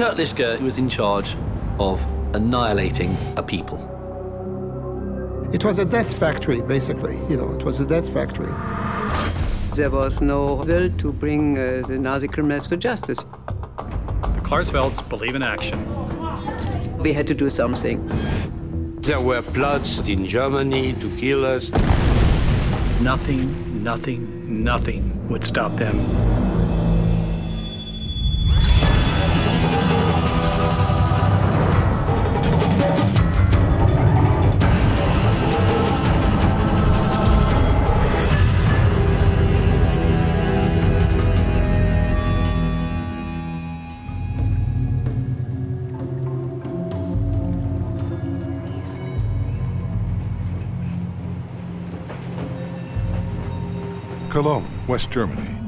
Kurt Lischka was in charge of annihilating a people. It was a death factory, basically. You know, it was a death factory. There was no will to bring uh, the Nazi criminals to justice. The Klarsfelds believe in action. We had to do something. There were plots in Germany to kill us. Nothing, nothing, nothing would stop them. West Germany.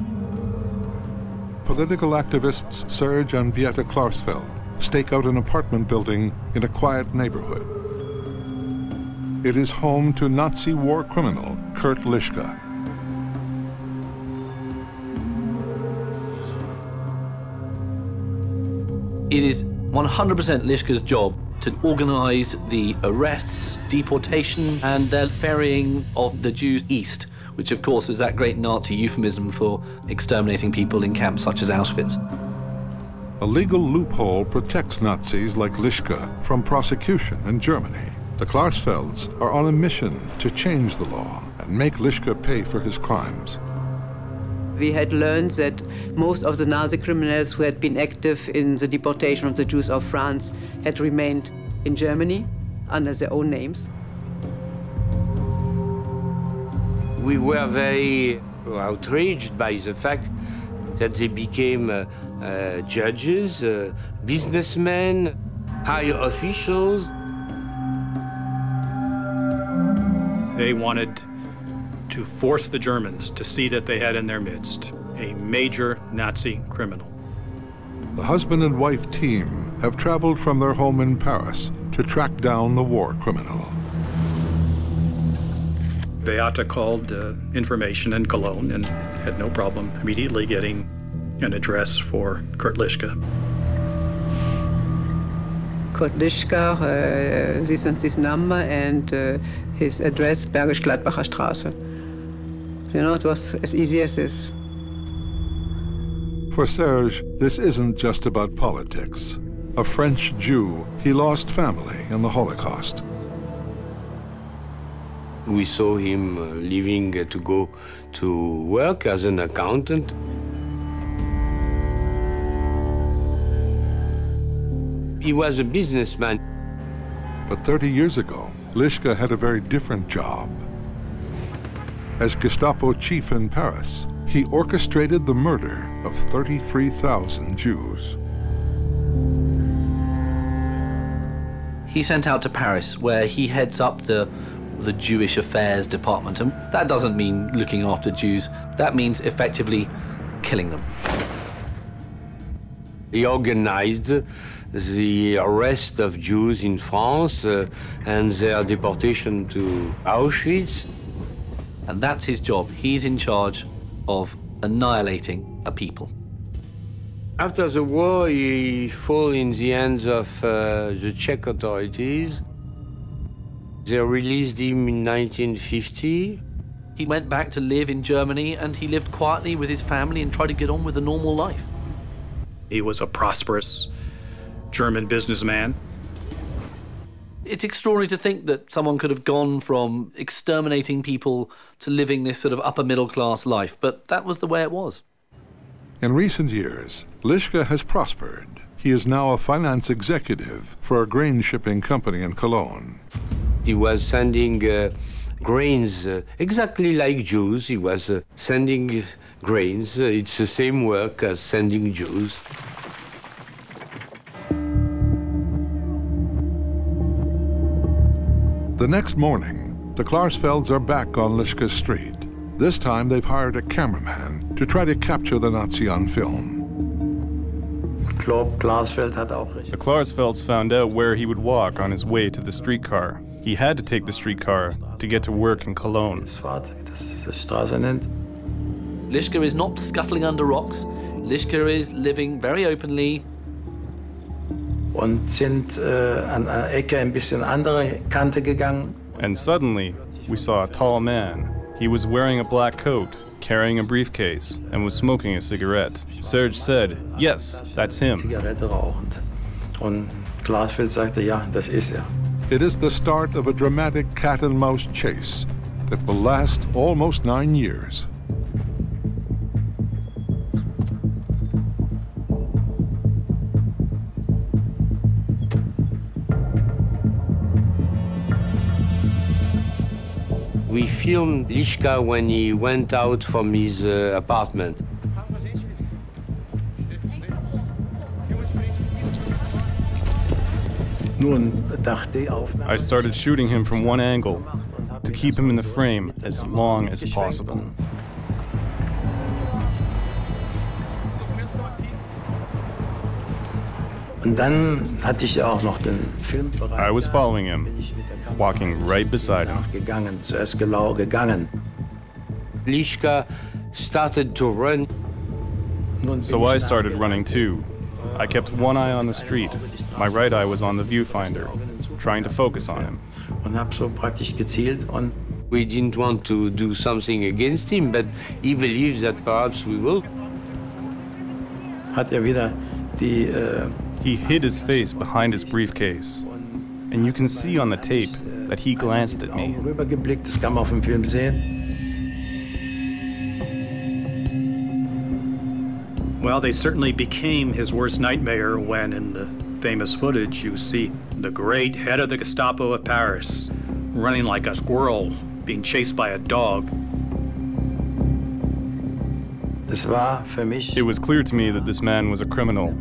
Political activists Serge and Beate Klarsfeld stake out an apartment building in a quiet neighborhood. It is home to Nazi war criminal Kurt Lischka. It is 100% Lischka's job to organize the arrests, deportation, and the ferrying of the Jews east, which of course is that great Nazi euphemism for exterminating people in camps such as Auschwitz. A legal loophole protects Nazis like Lischka from prosecution in Germany. The Klarsfelds are on a mission to change the law and make Lischka pay for his crimes. We had learned that most of the Nazi criminals who had been active in the deportation of the Jews of France had remained in Germany under their own names. We were very outraged by the fact that they became uh, uh, judges, uh, businessmen, high officials. They wanted to force the Germans to see that they had in their midst a major Nazi criminal. The husband and wife team have traveled from their home in Paris to track down the war criminal. Beata called uh, information in Cologne and had no problem immediately getting an address for Kurt Lischka. Kurt Lischka, uh, this and this number, and uh, his address, Bergisch Gladbacher Straße. You know, it was as easy as this. For Serge, this isn't just about politics. A French Jew, he lost family in the Holocaust. We saw him uh, leaving to go to work as an accountant. He was a businessman. But 30 years ago, Lischka had a very different job. As Gestapo chief in Paris, he orchestrated the murder of 33,000 Jews. He sent out to Paris, where he heads up the the Jewish Affairs Department, and that doesn't mean looking after Jews. That means effectively killing them. He organized the arrest of Jews in France uh, and their deportation to Auschwitz. And that's his job. He's in charge of annihilating a people. After the war, he fell in the hands of uh, the Czech authorities. They released him in 1950. He went back to live in Germany and he lived quietly with his family and tried to get on with a normal life. He was a prosperous German businessman. It's extraordinary to think that someone could have gone from exterminating people to living this sort of upper middle class life, but that was the way it was. In recent years, Lischka has prospered. He is now a finance executive for a grain shipping company in Cologne. He was sending uh, grains uh, exactly like Jews. He was uh, sending grains. Uh, it's the same work as sending Jews. The next morning, the Klarsfelds are back on Lischka Street. This time they've hired a cameraman to try to capture the Nazi on film. The Klarsfelds found out where he would walk on his way to the streetcar. He had to take the streetcar to get to work in Cologne. Lischka is not scuttling under rocks. Lischka is living very openly. und sind äh, an einer Ecke ein bisschen andere Kante gegangen. And suddenly, we saw a tall man. He was wearing a black coat, carrying a briefcase, and was smoking a cigarette. Serge said, Yes, that's him. Zigarette rauchend. Und Klarsfeld sagte, ja, das ist er. It is the start of a dramatic cat and mouse chase that will last almost nine years. We filmed Lischka when he went out from his uh, apartment. I started shooting him from one angle to keep him in the frame as long as possible. Und dann hatte ich auch noch. I was following him, Bin ich mit der Kamera walking right beside him. nachgegangen, zuerst genau gegangen. Lischka started to run. So I started running too. I kept one eye on the street. My right eye was on the viewfinder, trying to focus on him. Und habe so praktisch gezielt und We didn't want to do something against him, but he believes that perhaps we will. hat er wieder die äh, He hid his face behind his briefcase, and you can see on the tape that he glanced at me. Rübergeblickt, das kann man auf dem Film sehen. Well, they certainly became his worst nightmare when, in the famous footage, you see the great head of the Gestapo of Paris running like a squirrel, being chased by a dog. Das war für mich It was clear to me that this man was a criminal.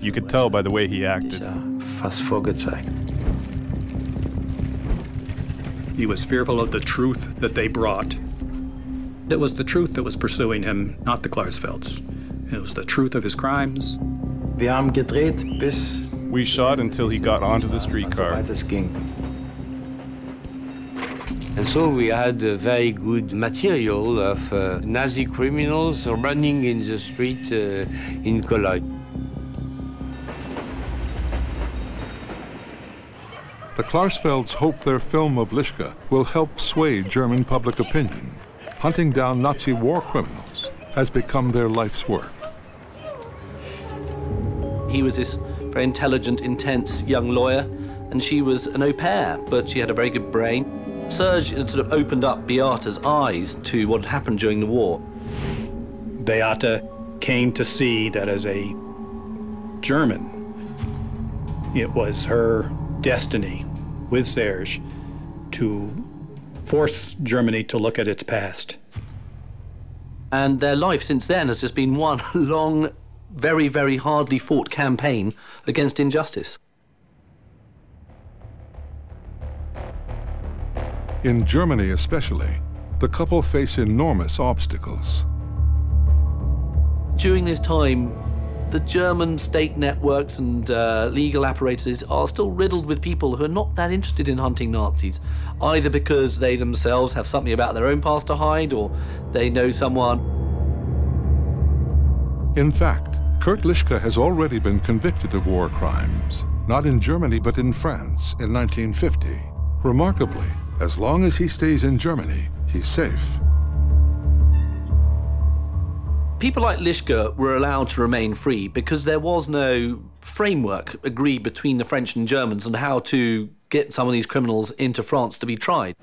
You could tell by the way he acted. ja, fast vorgezeigt. He was fearful of the truth that they brought. It was the truth that was pursuing him, not the Klarsfelds. It was the truth of his crimes. Wir haben gedreht, bis We shot until he got onto the streetcar. soweit es ging. And so we had a very good material of uh, Nazi criminals running in the street uh, in Cologne. The Klarsfelds hope their film of Lischka will help sway German public opinion. Hunting down Nazi war criminals has become their life's work. He was this very intelligent, intense young lawyer, and she was an au pair, but she had a very good brain. Serge sort of opened up Beata's eyes to what had happened during the war. Beata came to see that as a German, it was her destiny with Serge to force Germany to look at its past. And their life since then has just been one long, very, very hardly fought campaign against injustice. In Germany, especially, the couple face enormous obstacles. During this time, the German state networks and uh, legal apparatuses are still riddled with people who are not that interested in hunting Nazis, either because they themselves have something about their own past to hide or they know someone. In fact, Kurt Lischka has already been convicted of war crimes, not in Germany but in France in 1950. Remarkably, as long as he stays in Germany, he's safe. People like Lischka were allowed to remain free because there was no framework agreed between the French and Germans on how to get some of these criminals into France to be tried.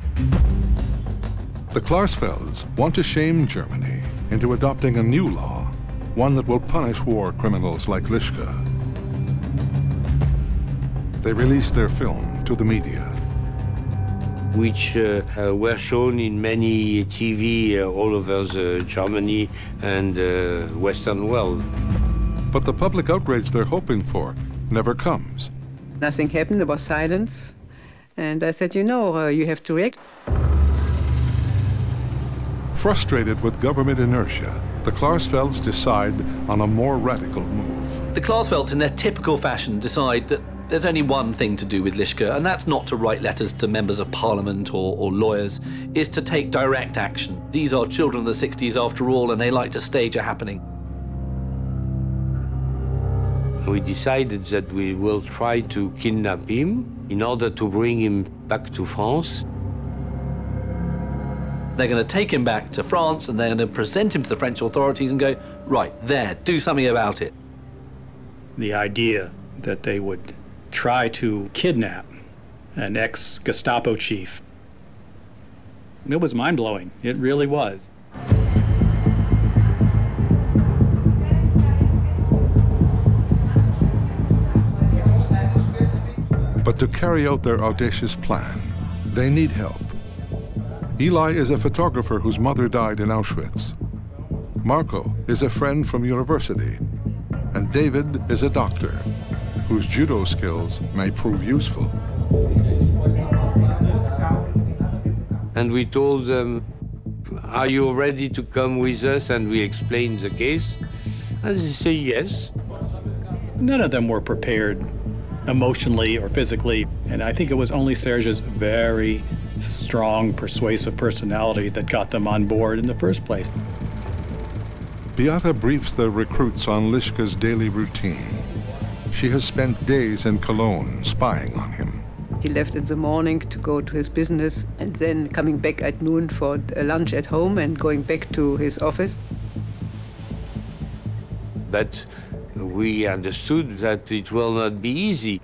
The Klarsfelds want to shame Germany into adopting a new law, one that will punish war criminals like Lischka. They released their film to the media. which uh, uh, were shown in many TV uh, all over the Germany and uh, Western world. But the public outrage they're hoping for never comes. Nothing happened, there was silence. And I said, you know, uh, you have to react. Frustrated with government inertia, the Klarsfelds decide on a more radical move. The Klarsfelds, in their typical fashion, decide that there's only one thing to do with Lischka, and that's not to write letters to members of parliament or, or lawyers, is to take direct action. These are children of the 60s after all, and they like to stage a happening. We decided that we will try to kidnap him in order to bring him back to France. They're going to take him back to France and they're going to present him to the French authorities and go, right, there, do something about it. The idea that they would try to kidnap an ex Gestapo chief. It was mind blowing. It really was. But to carry out their audacious plan, they need help. Eli is a photographer whose mother died in Auschwitz. Marco is a friend from university. And David is a doctor whose judo skills may prove useful. And we told them, are you ready to come with us? And we explained the case. And they say yes. None of them were prepared emotionally or physically. And I think it was only Serge's very strong, persuasive personality that got them on board in the first place. Beata briefs the recruits on Lischka's daily routine. She has spent days in Cologne spying on him. He left in the morning to go to his business and then coming back at noon for lunch at home and going back to his office. But we understood that it will not be easy.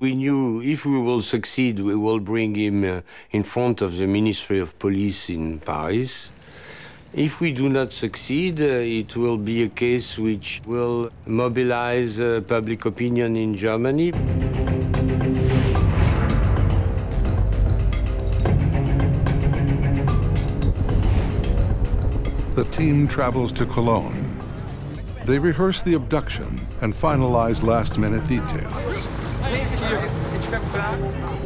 We knew if we will succeed, we will bring him uh, in front of the Ministry of Police in Paris. If we do not succeed, uh, it will be a case which will mobilize uh, public opinion in Germany. The team travels to Cologne. They rehearse the abduction and finalize last-minute details.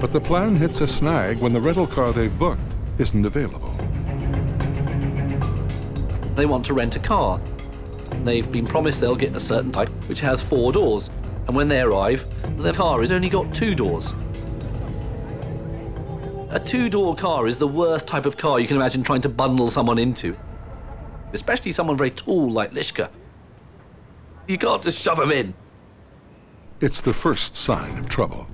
But the plan hits a snag when the rental car they've booked isn't available. They want to rent a car. They've been promised they'll get a certain type which has four doors. And when they arrive, the car has only got two doors. A two-door car is the worst type of car you can imagine trying to bundle someone into. Especially someone very tall like Lischka. You can't just shove him in. It's the first sign of trouble.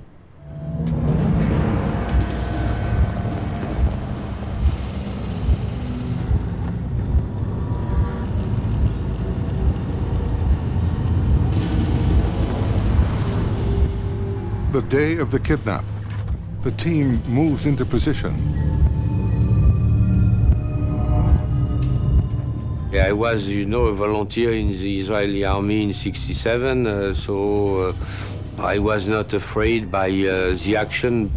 The day of the kidnap, the team moves into position. Yeah, I was, you know, a volunteer in the Israeli army in 67, uh, so uh, I was not afraid by uh, the action.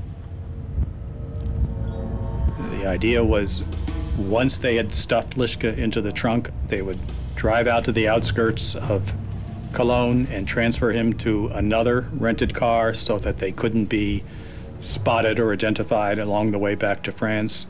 The idea was once they had stuffed Lischka into the trunk, they would drive out to the outskirts of Cologne and transfer him to another rented car so that they couldn't be spotted or identified along the way back to France.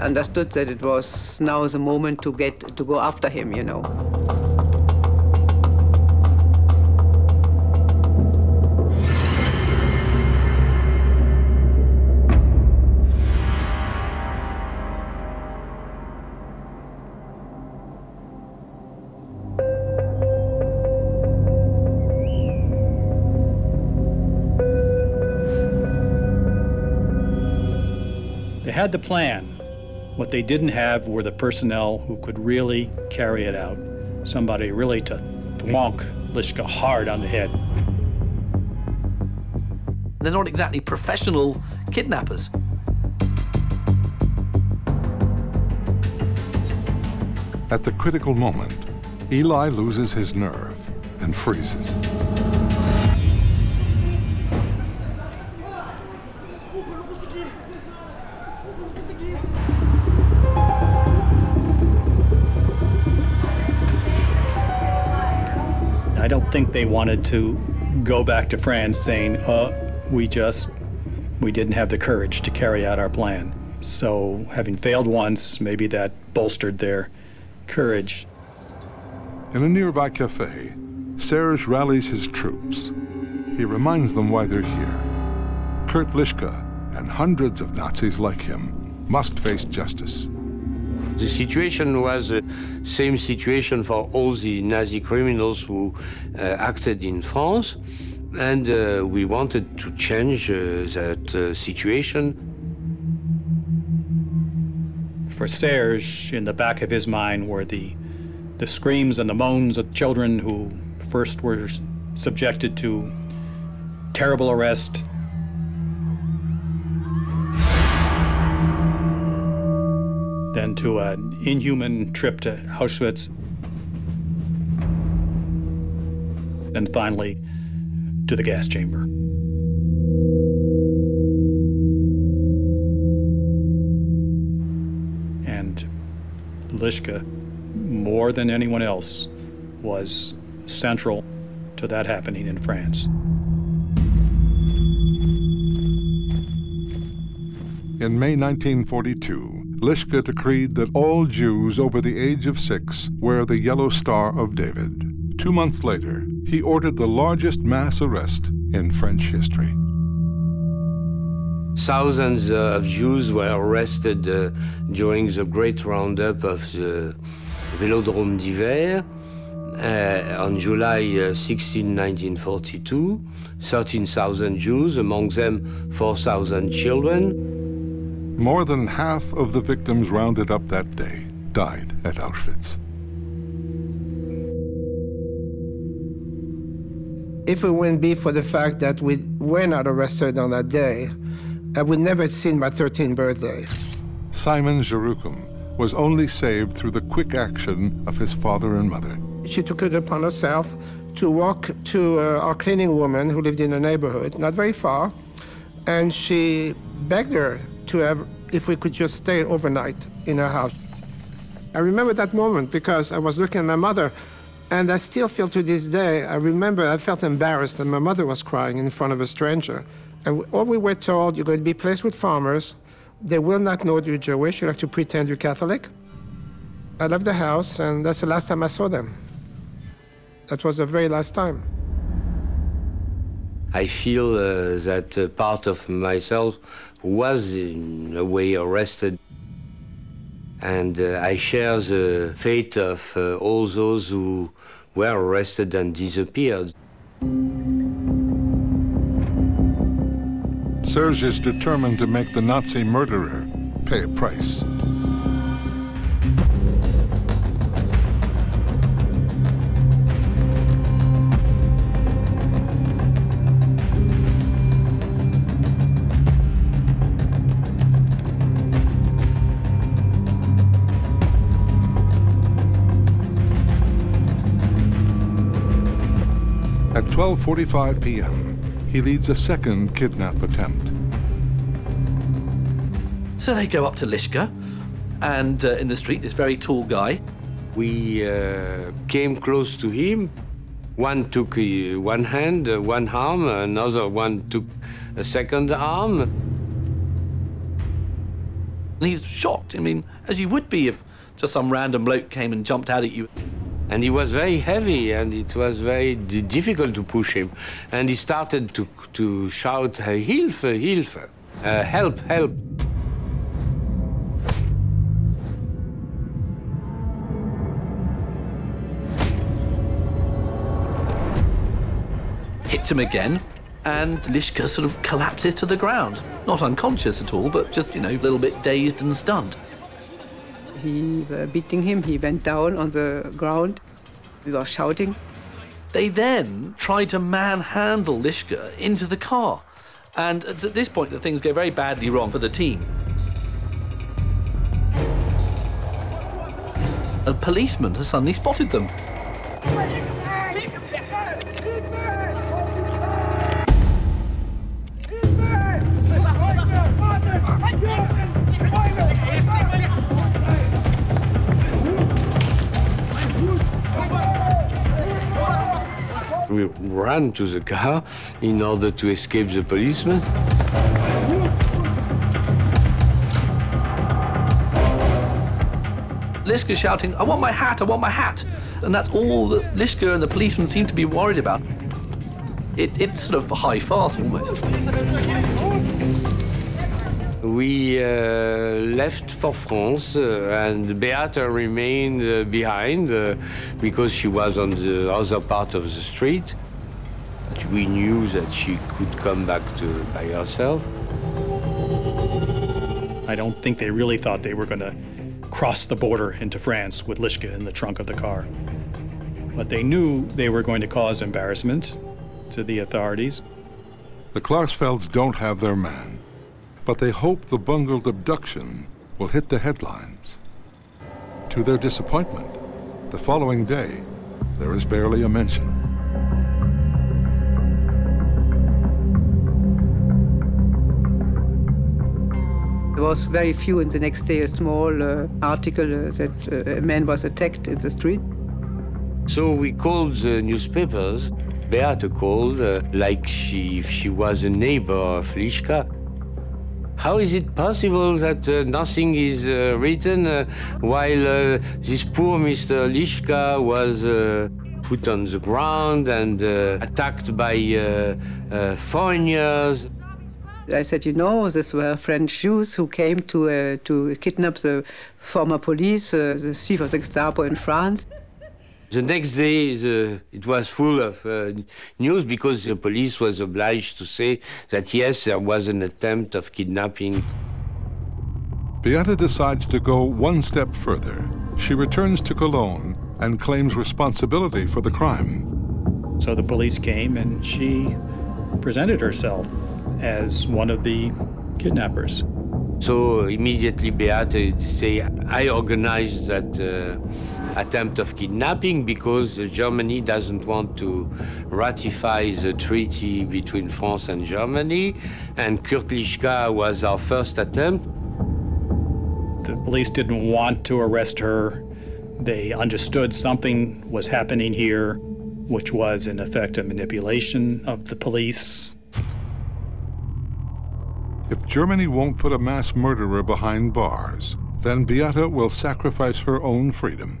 Understood that it was now the moment to get to go after him, you know. They had the plan. What they didn't have were the personnel who could really carry it out. Somebody really to thwonk Lischka hard on the head. They're not exactly professional kidnappers. At the critical moment, Eli loses his nerve and freezes. Think they wanted to go back to France saying, uh, we just, we didn't have the courage to carry out our plan. So having failed once, maybe that bolstered their courage. In a nearby cafe, Serge rallies his troops. he reminds them why they're here. Kurt Lischka and hundreds of Nazis like him must face justice. The situation was the same situation for all the Nazi criminals who uh, acted in France, and uh, we wanted to change uh, that uh, situation. For Serge, in the back of his mind were the, the screams and the moans of children who first were subjected to terrible arrest, then to an inhuman trip to Auschwitz, and finally to the gas chamber. And Lischka, more than anyone else, was central to that happening in France. In May 1942, Lischka decreed that all Jews over the age of six wear the Yellow Star of David. Two months later, he ordered the largest mass arrest in French history. Thousands uh, of Jews were arrested uh, during the great roundup of the Vélodrome d'Hiver uh, on July uh, 16, 1942. 13,000 Jews, among them 4,000 children. More than half of the victims rounded up that day died at Auschwitz. If it wouldn't be for the fact that we were not arrested on that day, I would never have seen my 13th birthday. Simon Jeruchim was only saved through the quick action of his father and mother. She took it upon herself to walk to uh, our cleaning woman who lived in the neighborhood, not very far, and she begged her to have, if we could just stay overnight in her house. I remember that moment because I was looking at my mother, and I still feel to this day, I remember I felt embarrassed that my mother was crying in front of a stranger. And all we were told, you're going to be placed with farmers. They will not know you're Jewish. You have to pretend you're Catholic. I left the house, and that's the last time I saw them. That was the very last time. I feel uh, that uh, part of myself was in a way arrested. And uh, I share the fate of uh, all those who were arrested and disappeared. Serge is determined to make the Nazi murderer pay a price. 12:45 p.m., he leads a second kidnap attempt. So they go up to Lischka, and uh, in the street, this very tall guy. We uh, came close to him. One took uh, one hand, uh, one arm, another one took a second arm. And he's shocked. I mean, as you would be if just some random bloke came and jumped out at you. And he was very heavy, and it was very difficult to push him. And he started to, to shout, Hilfe, Hilfe, uh, help, help. hits him again, and Lischka sort of collapses to the ground. Not unconscious at all, but just, you know, a little bit dazed and stunned. He were beating him. He went down on the ground. We were shouting. They then tried to manhandle Lischka into the car. And it's at this point that things go very badly wrong for the team. A policeman has suddenly spotted them. We ran to the car in order to escape the policeman. Lischka shouting, I want my hat, I want my hat. And that's all that Lischka and the policeman seem to be worried about. It, it's sort of high farce almost. We uh, left for France, uh, and Beata remained uh, behind uh, because she was on the other part of the street. We knew that she could come back to by herself. I don't think they really thought they were going to cross the border into France with Lischka in the trunk of the car. But they knew they were going to cause embarrassment to the authorities. The Klarsfelds don't have their man but they hope the bungled abduction will hit the headlines. To their disappointment, the following day, there is barely a mention. There was very few, and the next day a small uh, article uh, that uh, a man was attacked in the street. So we called the newspapers. Beata called, uh, like she, if she was a neighbor of Lischka. How is it possible that uh, nothing is uh, written uh, while uh, this poor Mr. Lischka was uh, put on the ground and uh, attacked by foreigners? I said, you know, these were French Jews who came to, to kidnap the former police, the chief of the Gestapo in France. The next day, the, it was full of uh, news because the police was obliged to say that yes, there was an attempt of kidnapping. Beata decides to go one step further. She returns to Cologne and claims responsibility for the crime. So the police came and she presented herself as one of the kidnappers. So immediately Beata say, I organized that uh, attempt of kidnapping because Germany doesn't want to ratify the treaty between France and Germany, and Kurt Lischka was our first attempt. The police didn't want to arrest her. They understood something was happening here, which was in effect a manipulation of the police. If Germany won't put a mass murderer behind bars, then Beata will sacrifice her own freedom.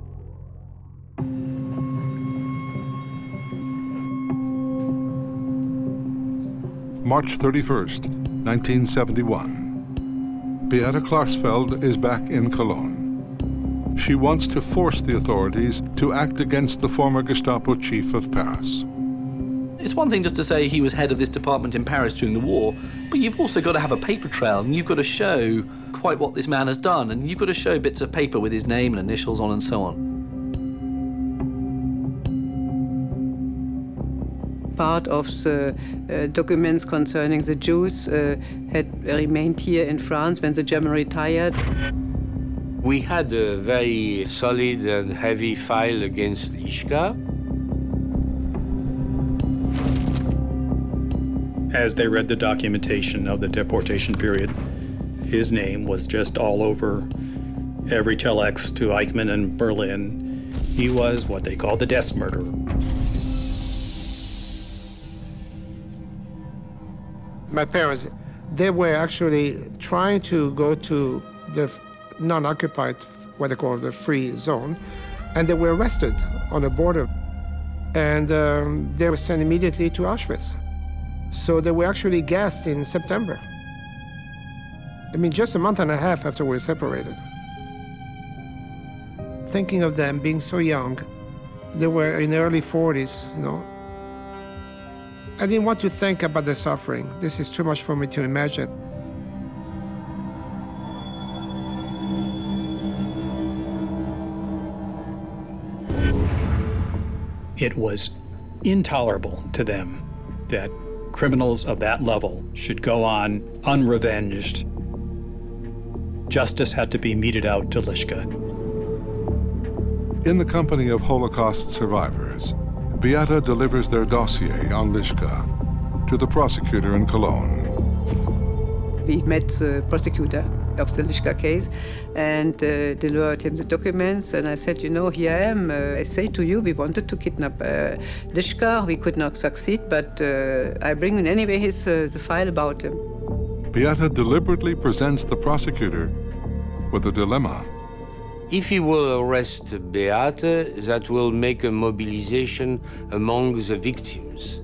March 31st, 1971. Beata Klarsfeld is back in Cologne. She wants to force the authorities to act against the former Gestapo chief of Paris. It's one thing just to say he was head of this department in Paris during the war, but you've also got to have a paper trail and you've got to show quite what this man has done and you've got to show bits of paper with his name and initials on and so on. Part of the uh, documents concerning the Jews uh, had remained here in France when the German retired. We had a very solid and heavy file against Lischka. As they read the documentation of the deportation period, his name was just all over every telex to Eichmann and Berlin. He was what they called the desk murderer. My parents, they were actually trying to go to the non-occupied, what they call the free zone, and they were arrested on the border. And um, they were sent immediately to Auschwitz. So they were actually gassed in September. I mean, just a month and a half after we were separated. Thinking of them being so young, they were in their early 40s, you know, I didn't want to think about the suffering. This is too much for me to imagine. It was intolerable to them that criminals of that level should go on unrevenged. Justice had to be meted out to Lischka. In the company of Holocaust survivors, Beata delivers their dossier on Lischka to the prosecutor in Cologne. We met the prosecutor of the Lischka case and uh, delivered him the documents. And I said, you know, here I am. Uh, I say to you, we wanted to kidnap uh, Lischka. We could not succeed, but uh, I bring in anyway his, uh, the file about him. Beata deliberately presents the prosecutor with a dilemma. If he will arrest Beate, that will make a mobilization among the victims.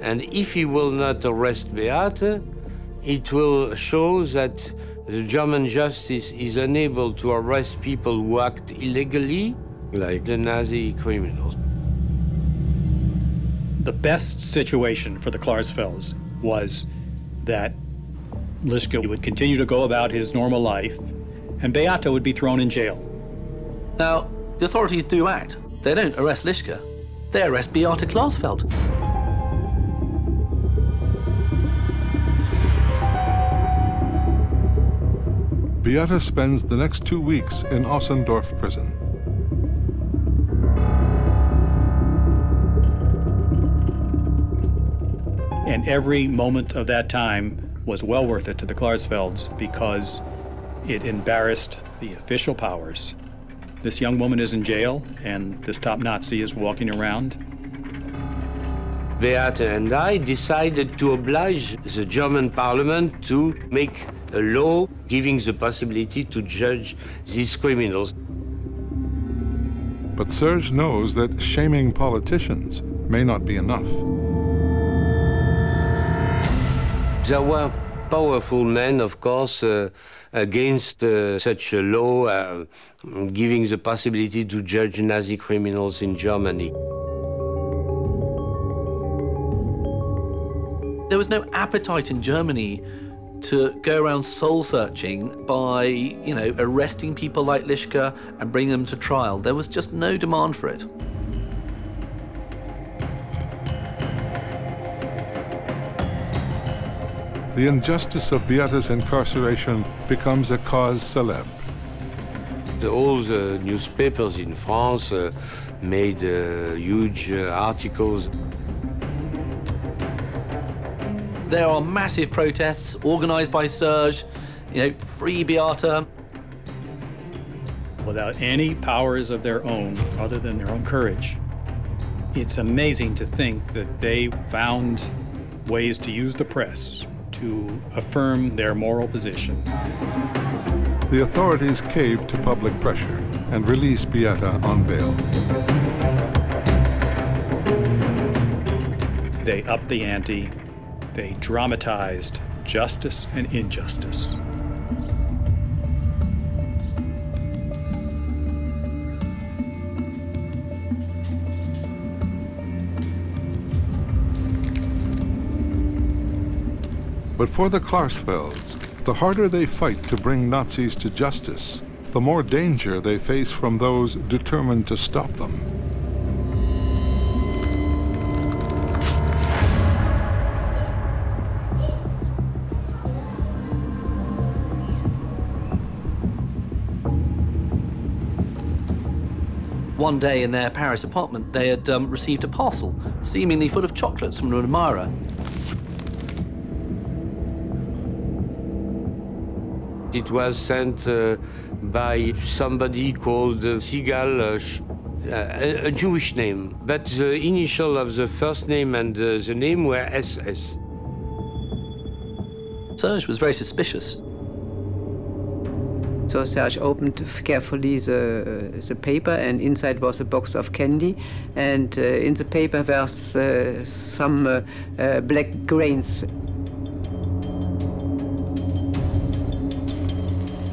And if he will not arrest Beate, it will show that the German justice is unable to arrest people who act illegally, like the Nazi criminals. The best situation for the Klarsfelds was that Lischka would continue to go about his normal life, and Beate would be thrown in jail. Now, the authorities do act. They don't arrest Lischka. They arrest Beata Klarsfeld. Beata spends the next two weeks in Ossendorf prison. And every moment of that time was well worth it to the Klarsfelds because it embarrassed the official powers. This young woman is in jail, and this top Nazi is walking around. Beate and I decided to oblige the German parliament to make a law giving the possibility to judge these criminals. But Serge knows that shaming politicians may not be enough. There were powerful men, of course, uh, against uh, such a law uh, giving the possibility to judge Nazi criminals in Germany. There was no appetite in Germany to go around soul searching by, you know, arresting people like Lischka and bring them to trial. There was just no demand for it. The injustice of Beate's incarceration becomes a cause célèbre. All the newspapers in France uh, made uh, huge uh, articles. There are massive protests organized by Serge, you know, free Beate. Without any powers of their own other than their own courage. It's amazing to think that they found ways to use the press to affirm their moral position. The authorities cave to public pressure and release Beate on bail. They upped the ante. They dramatized justice and injustice. But for the Klarsfelds, the harder they fight to bring Nazis to justice, the more danger they face from those determined to stop them. One day in their Paris apartment, they had um, received a parcel, seemingly full of chocolates from an admirer. It was sent uh, by somebody called uh, Sigal, uh, uh, a, a Jewish name, but the initial of the first name and uh, the name were SS. Serge was very suspicious. So Serge opened carefully the, the paper, and inside was a box of candy. And uh, in the paper were uh, some uh, uh, black grains.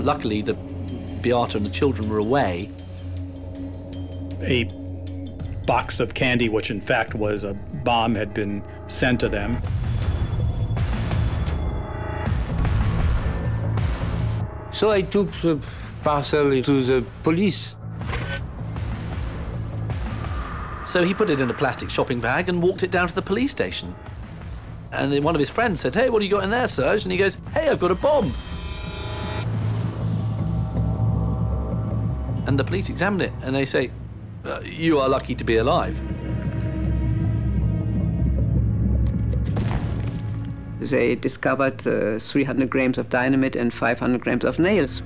Luckily, the Beate and the children were away. A box of candy, which in fact was a bomb, had been sent to them. So I took the parcel to the police. So he put it in a plastic shopping bag and walked it down to the police station. And then one of his friends said, Hey, what do you got in there, Serge? And he goes, Hey, I've got a bomb. And the police examine it and they say, uh, You are lucky to be alive. They discovered uh, 300 grams of dynamite and 500 grams of nails.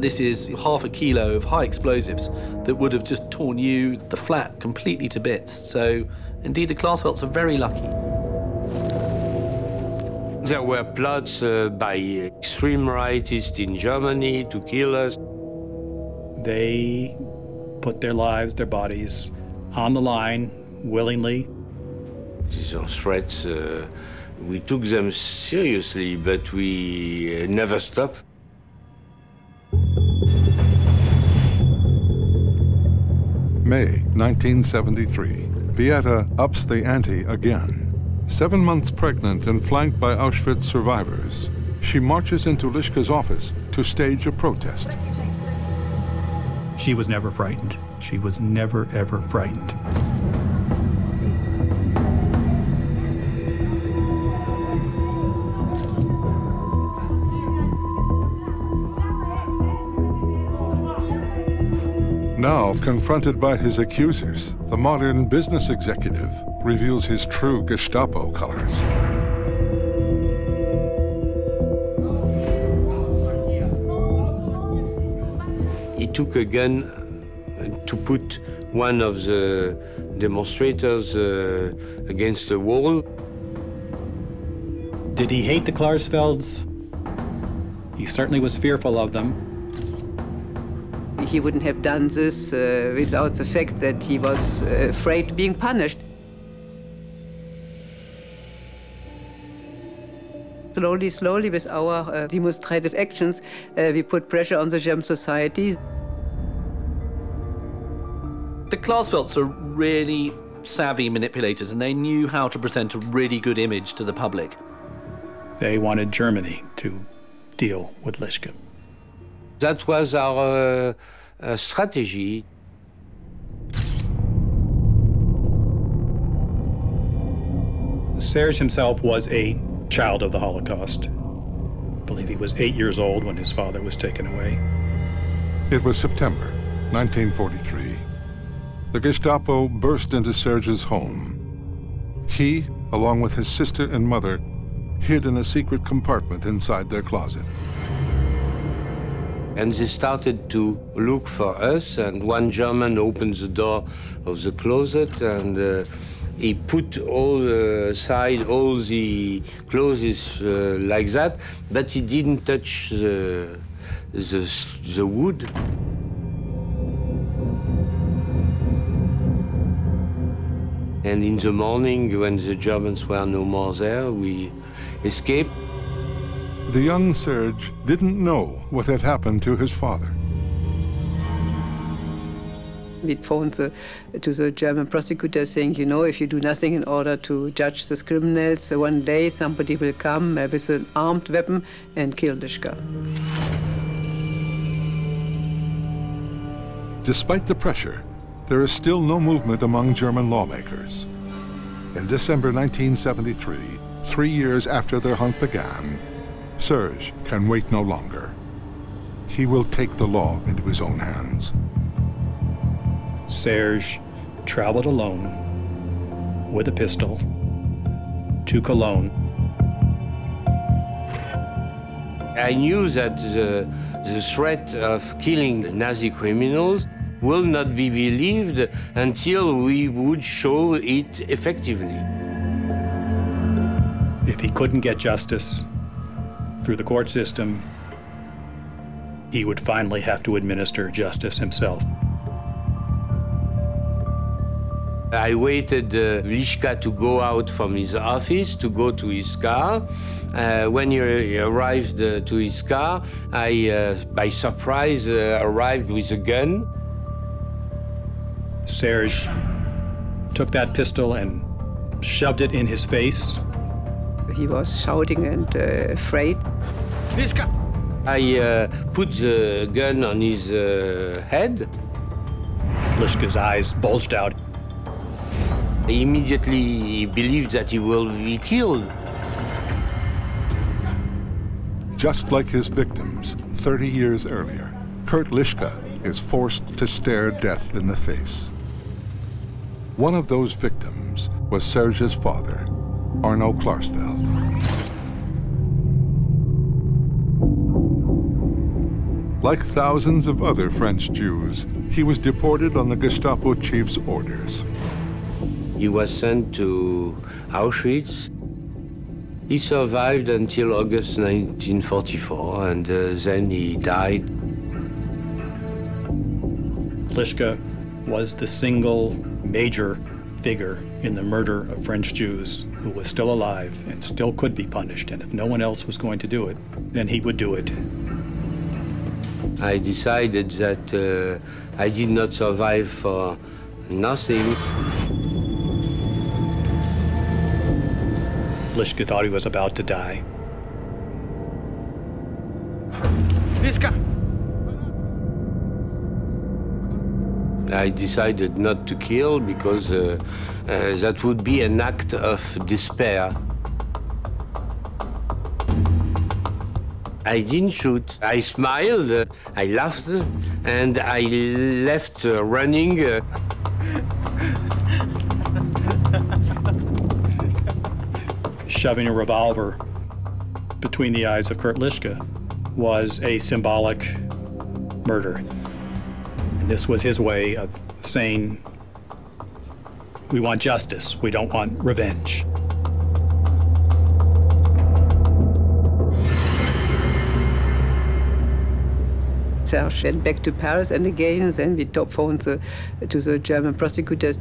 This is half a kilo of high explosives that would have just torn you, the flat, completely to bits. So, indeed, the Klarsfelds are very lucky. There were plots uh, by extreme rightists in Germany to kill us. They put their lives, their bodies on the line willingly. These are threats, uh, we took them seriously, but we uh, never stopped. May 1973. Beata ups the ante again. Seven months pregnant and flanked by Auschwitz survivors, she marches into Lischka's office to stage a protest. She was never frightened. She was never, ever frightened. Now, confronted by his accusers, the modern business executive reveals his true Gestapo colors. He took a gun to put one of the demonstrators uh, against the wall. Did he hate the Klarsfelds? He certainly was fearful of them. He wouldn't have done this uh, without the fact that he was uh, afraid of being punished. Slowly, slowly, with our uh, demonstrative actions, uh, we put pressure on the German society. The Klarsfelds are really savvy manipulators and they knew how to present a really good image to the public. They wanted Germany to deal with Lischka. That was our uh, uh, strategy. Serge himself was a child of the Holocaust. I believe he was eight years old when his father was taken away. It was September 1943. The Gestapo burst into Serge's home. He, along with his sister and mother, hid in a secret compartment inside their closet. And they started to look for us, and one German opened the door of the closet, and uh, he put all the side, all the clothes uh, like that, but he didn't touch the, the, the wood. And in the morning, when the Germans were no more there, we escaped. The young Serge didn't know what had happened to his father. We phoned the, to the German prosecutor saying, you know, if you do nothing in order to judge these criminals, one day somebody will come uh, with an armed weapon and kill Lischka. Despite the pressure, there is still no movement among German lawmakers. In December 1973, three years after their hunt began, Serge can wait no longer. He will take the law into his own hands. Serge traveled alone with a pistol to Cologne. I knew that the, the threat of killing Nazi criminals will not be believed until we would show it effectively. If he couldn't get justice through the court system, he would finally have to administer justice himself. I waited uh, Lischka to go out from his office, to go to his car. Uh, when he arrived uh, to his car, I, uh, by surprise, uh, arrived with a gun. Serge took that pistol and shoved it in his face. He was shouting and uh, afraid. Lischka! I uh, put the gun on his uh, head. Lischka's eyes bulged out. He immediately believed that he will be killed. Just like his victims 30 years earlier, Kurt Lischka is forced to stare death in the face. One of those victims was Serge's father, Arno Klarsfeld. Like thousands of other French Jews, he was deported on the Gestapo chief's orders. He was sent to Auschwitz. He survived until August 1944, and uh, then he died. Lischka was the single major figure in the murder of French Jews who was still alive and still could be punished. And if no one else was going to do it, then he would do it. I decided that uh, I did not survive for nothing. Lischka thought he was about to die. I decided not to kill because uh, uh, that would be an act of despair. I didn't shoot. I smiled, uh, I laughed, and I left uh, running. Shoving a revolver between the eyes of Kurt Lischka was a symbolic murder. And this was his way of saying, we want justice, we don't want revenge. Serge went back to Paris, and again, then we phoned the, to the German prosecutors.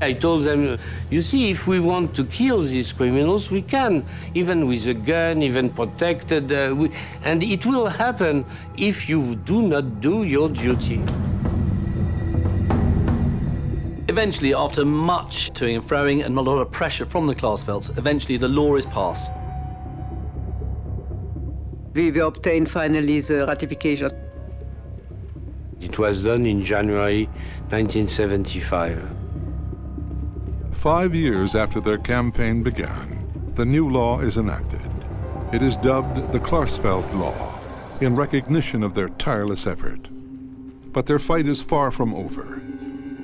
I told them, you see, if we want to kill these criminals, we can, even with a gun, even protected, uh, we, and it will happen if you do not do your duty. Eventually, after much toing and froing and a lot of pressure from the Klarsfelds, eventually the law is passed. We, we obtained finally the ratification. It was done in January 1975. Five years after their campaign began, the new law is enacted. It is dubbed the Klarsfeld Law in recognition of their tireless effort. But their fight is far from over.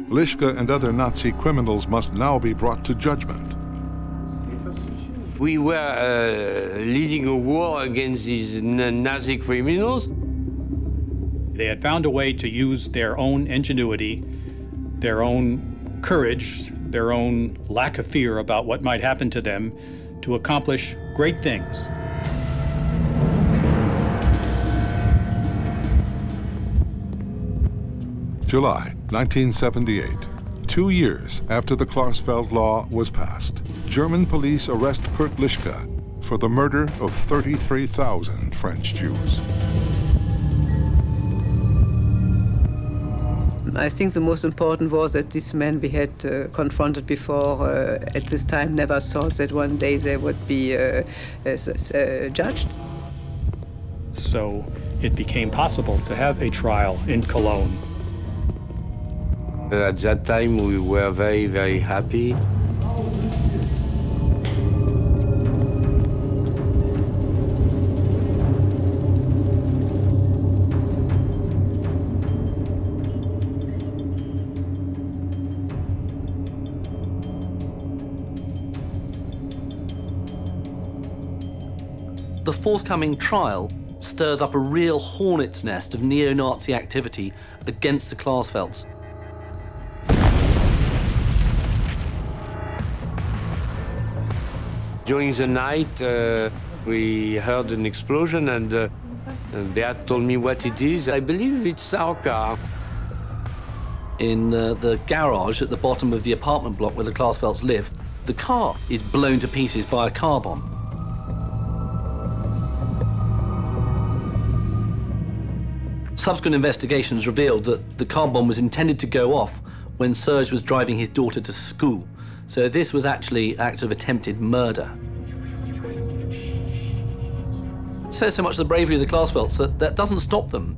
Lischka and other Nazi criminals must now be brought to judgment. We were uh, leading a war against these n- Nazi criminals. They had found a way to use their own ingenuity, their own courage, their own lack of fear about what might happen to them to accomplish great things. July 1978, two years after the Klarsfeld Law was passed, German police arrest Kurt Lischka for the murder of 33,000 French Jews. I think the most important was that these men we had uh, confronted before uh, at this time never thought that one day they would be uh, as- as, uh, judged. So it became possible to have a trial in Cologne. Uh, at that time, we were very, very happy. The forthcoming trial stirs up a real hornet's nest of neo Nazi activity against the Klarsfelds. During the night, uh, we heard an explosion, and uh, Beate told me what it is. I believe it's our car. In uh, the garage at the bottom of the apartment block where the Klarsfelds live, the car is blown to pieces by a car bomb. Subsequent investigations revealed that the car bomb was intended to go off when Serge was driving his daughter to school. So this was actually an act of attempted murder. Says so much of the bravery of the Klarsfelds that that doesn't stop them.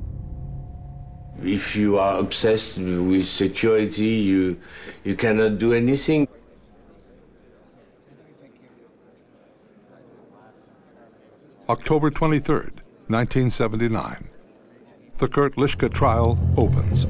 If you are obsessed with security, you you cannot do anything. October 23rd, 1979. The Kurt Lischka trial opens.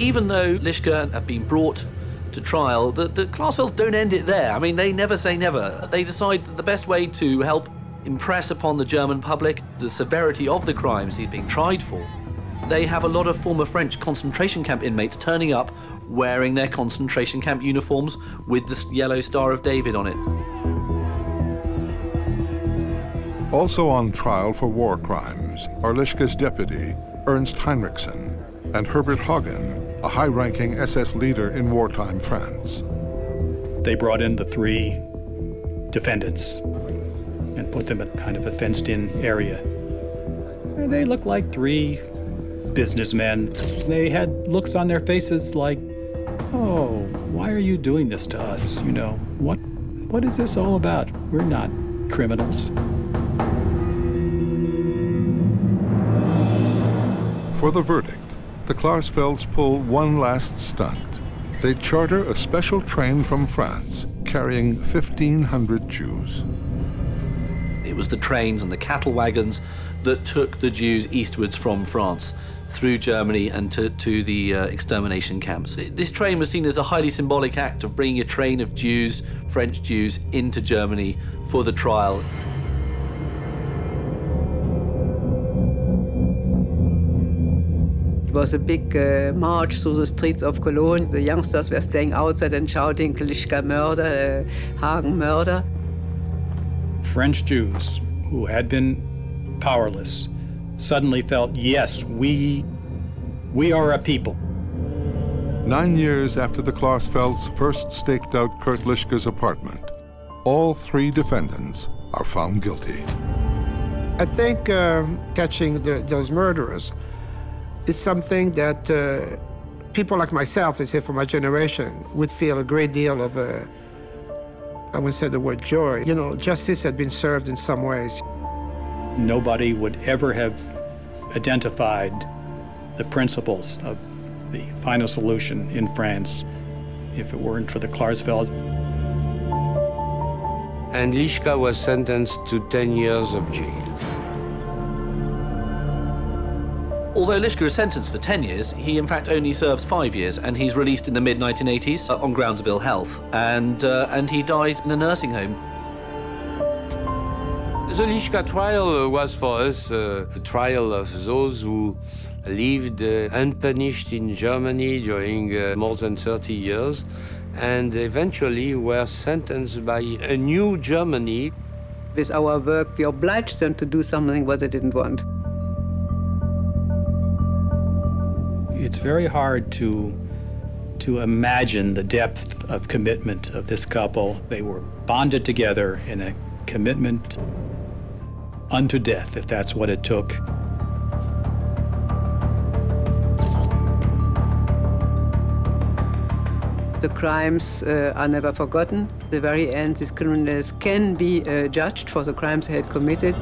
even though Lischka have been brought to trial, the, the Klarsfelds don't end it there. I mean, they never say never. They decide that the best way to help impress upon the German public the severity of the crimes he's being tried for, they have a lot of former French concentration camp inmates turning up wearing their concentration camp uniforms with the yellow Star of David on it. Also on trial for war crimes are Lischka's deputy, Ernst Heinrichsohn, and Herbert Hagen, a high-ranking SS leader in wartime France. They brought in the three defendants and put them in kind of a fenced-in area. And they looked like three businessmen. They had looks on their faces like, oh, why are you doing this to us? You know, what, what is this all about? We're not criminals. For the verdict, the Klarsfelds pull one last stunt. They charter a special train from France carrying 1,500 Jews. It was the trains and the cattle wagons that took the Jews eastwards from France through Germany and to, to the uh, extermination camps. This train was seen as a highly symbolic act of bringing a train of Jews, French Jews, into Germany for the trial. It was a big uh, march through the streets of Cologne. The youngsters were staying outside and shouting, Kalischka murder, uh, Hagen murder. French Jews who had been powerless suddenly felt, yes, we, we are a people. Nine years after the Klarsfelds first staked out Kurt Lischka's apartment, all three defendants are found guilty. I think uh, catching the, those murderers is something that uh, people like myself, I say for my generation, would feel a great deal of, uh, I wouldn't say the word joy. You know, justice had been served in some ways. Nobody would ever have identified the principles of the final solution in France if it weren't for the Klarsfelds. And Lischka was sentenced to 10 years of jail. Although Lischka is sentenced for 10 years, he in fact only serves five years, and he's released in the mid 1980s uh, on grounds of ill health, and uh, and he dies in a nursing home. The Lischka trial was for us uh, the trial of those who lived uh, unpunished in Germany during uh, more than 30 years and eventually were sentenced by a new Germany. With our work, we obliged them to do something what they didn't want. It's very hard to to imagine the depth of commitment of this couple. They were bonded together in a commitment unto death, if that's what it took. The crimes uh, are never forgotten. The very end, these criminals can be uh, judged for the crimes they had committed.